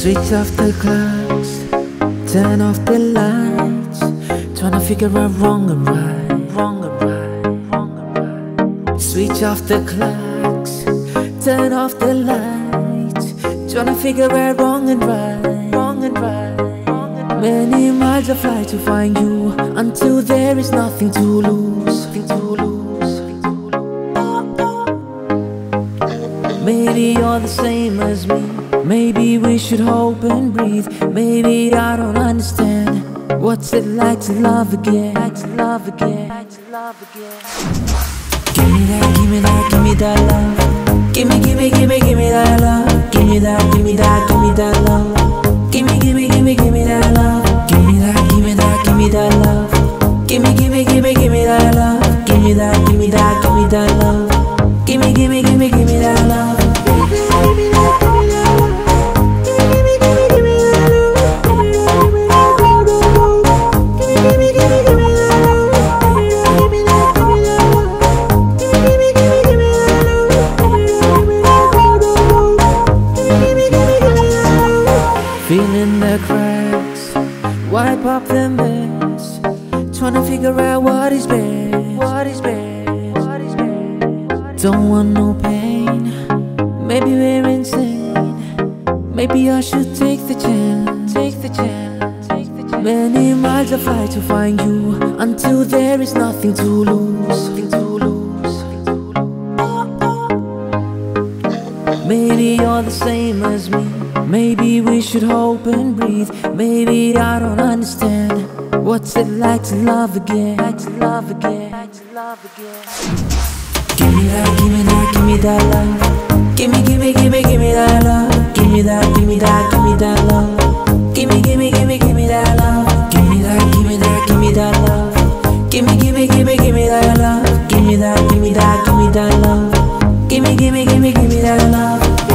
Switch off the clocks, turn off the lights. Trying to figure out wrong and right, wrong and right, wrong and right. Switch off the clocks, turn off the lights. Trying to figure out wrong and right, wrong and right. Many miles I fly to find you until there is nothing to lose. Nothing to lose. Maybe you're the same as me. Maybe we should hope and breathe. Maybe I don't understand. What's it like to love again? Like to love again. Like to love again. Give me that, give me that, give me that love. Give me, give me, give me, give me that love. Give me that, give me that, give me that love. Up the mess. Trying to figure out what is best. What is best? Don't want no pain. Maybe we're insane. Maybe I should take the chance. Take the chance. Take the chance. Many miles I fly to find you until there is nothing to lose. Nothing to lose. Maybe you're the same as me. Maybe we should hope and breathe. Maybe I don't understand what's it like to love again. Like to love again. Like to love again. Give me that, give me that, give me that love. Give me, give me, give me, give me that love. Give me that, give me that, give me that love. Give me, give me, give me, give me that love. Give me that, give me that, give me that love. Give me, give me, give me, give me that love. Give me that, give me that, give me that love. Give me, give me, give me, give me that love.